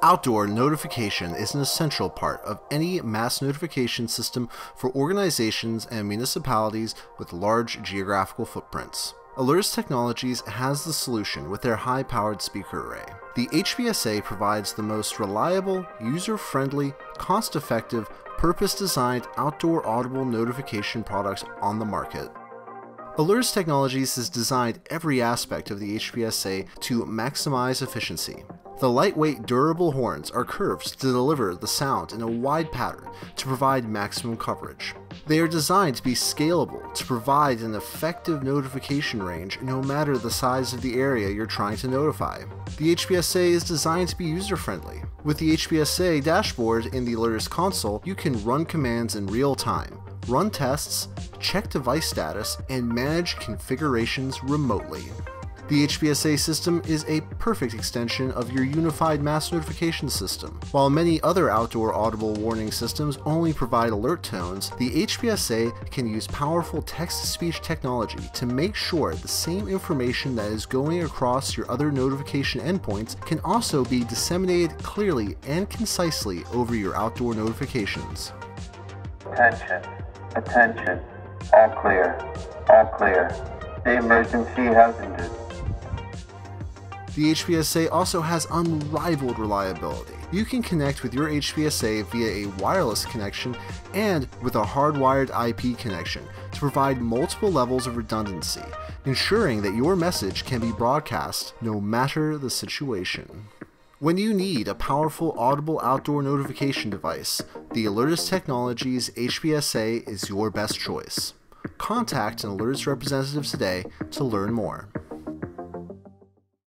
Outdoor notification is an essential part of any mass notification system for organizations and municipalities with large geographical footprints. Alertus Technologies has the solution with their high powered speaker array. The HPSA provides the most reliable, user friendly, cost effective, purpose designed outdoor audible notification products on the market. Alertus Technologies has designed every aspect of the HPSA to maximize efficiency. The lightweight, durable horns are curved to deliver the sound in a wide pattern to provide maximum coverage. They are designed to be scalable to provide an effective notification range no matter the size of the area you're trying to notify. The HPSA is designed to be user friendly. With the HPSA dashboard in the Alertus console, you can run commands in real time, run tests, check device status, and manage configurations remotely. The HPSA system is a perfect extension of your unified mass notification system. While many other outdoor audible warning systems only provide alert tones, the HPSA can use powerful text-to-speech technology to make sure the same information that is going across your other notification endpoints can also be disseminated clearly and concisely over your outdoor notifications. Attention, attention, all clear, all clear. The emergency has ended. The HPSA also has unrivaled reliability. You can connect with your HPSA via a wireless connection and with a hardwired IP connection to provide multiple levels of redundancy, ensuring that your message can be broadcast no matter the situation. When you need a powerful audible outdoor notification device, the Alertus Technologies HPSA is your best choice. Contact an Alertus representative today to learn more.